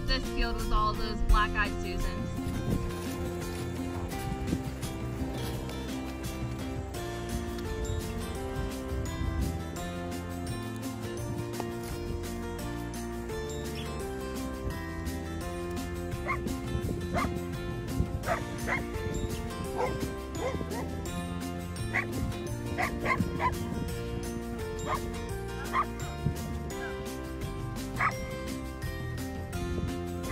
this field was all those black-eyed Susans. Oh!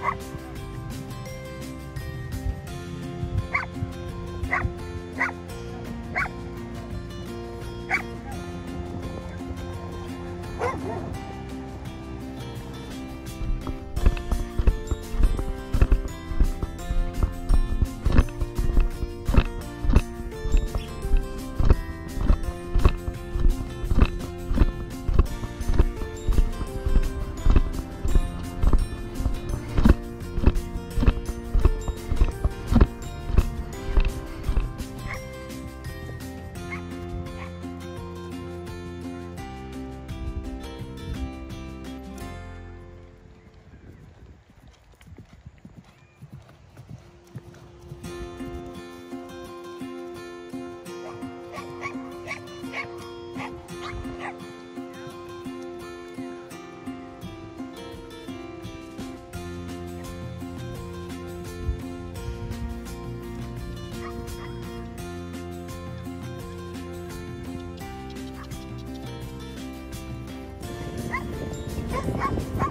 Woo! Ha ha!